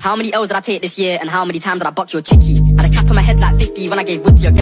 How many L's did I take this year and how many times did I buck your chickie? Had a cap on my head like 50 when I gave wood to your